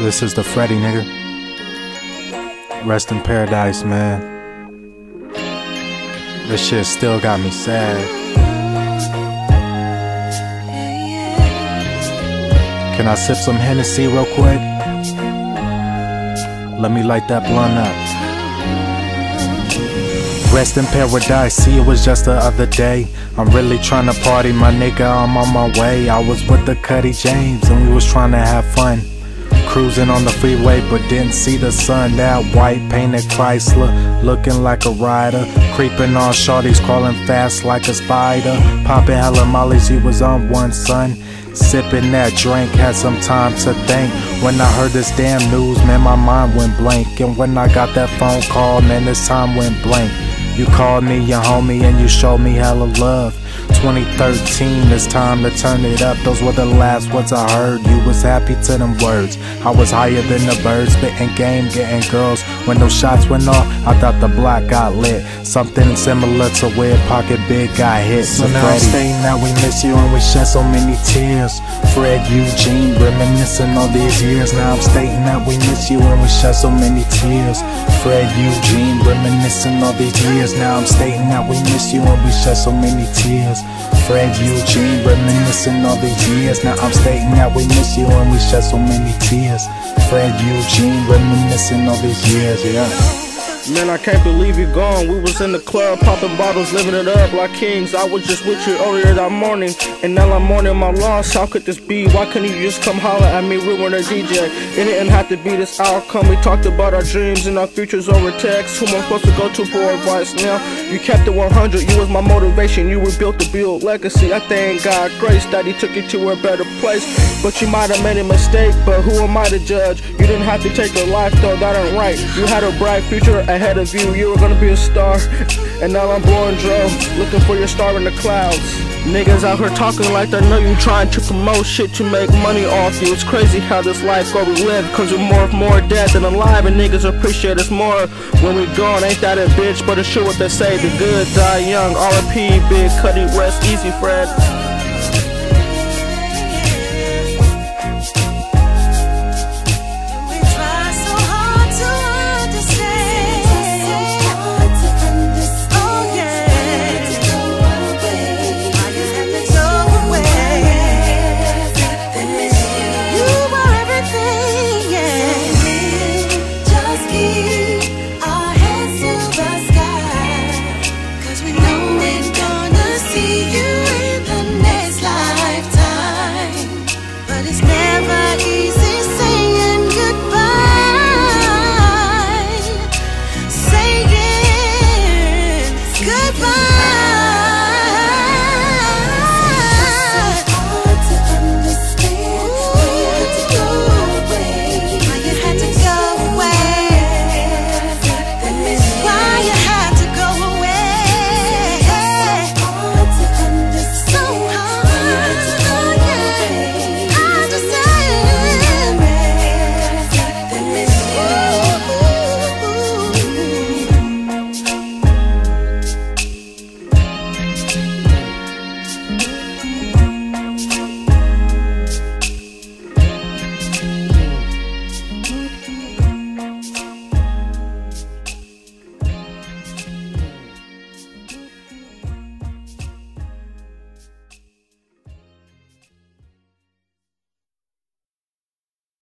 This is the Freddy nigga. Rest in paradise, man. This shit still got me sad. Can I sip some Hennessy real quick? Let me light that blunt up. Rest in paradise, see it was just the other day. I'm really trying to party, my nigga, I'm on my way. I was with the Cuddy James and we was trying to have fun. Cruising on the freeway, but didn't see the sun. That white painted Chrysler, looking like a rider. Creeping on shorties, crawling fast like a spider. Popping hella mollies, he was on one son. Sipping that drink, had some time to think. When I heard this damn news, man, my mind went blank. And when I got that phone call, man, this time went blank. You called me your homie and you showed me hella love. 2013, it's time to turn it up. Those were the last words I heard. You was happy to them words. I was higher than the birds, spitting game, getting girls. When those shots went off, I thought the block got lit. Something similar to where Pocket Big got hit. So now I'm stating that we miss you and we shed so many tears. Fred Eugene, reminiscing all these years. Now I'm stating that we miss you and we shed so many tears. Fred Eugene, reminiscing all these years. Now I'm stating that we miss you and we shed so many tears. Fred Eugene, reminiscing all these years. Now I'm stating that we miss you and we shed so many tears. Fred Eugene, reminiscing all these years, yeah. Man, I can't believe you gone. We was in the club, popping bottles, living it up like kings. I was just with you earlier that morning, and now I'm mourning my loss. How could this be? Why couldn't you just come holler at me? We were a DJ. It didn't have to be this outcome. We talked about our dreams and our futures over text. Who am I supposed to go to for advice now? You kept it 100. You was my motivation. You were rebuilt the build legacy. I thank God grace that He took you to a better place. But you might have made a mistake. But who am I to judge? You didn't have to take your life though. That ain't right. You had a bright future ahead of you, you were gonna be a star. And now I'm blowing dro, looking for your star in the clouds. Niggas out here talking like they know you trying to promote shit to make money off you. It's crazy how this life go we live, cause we're more of more dead than alive, and niggas appreciate us more when we gone. Ain't that a bitch, but it's true what they say. The good die young. RP, Big Cuddy, rest easy, Fred.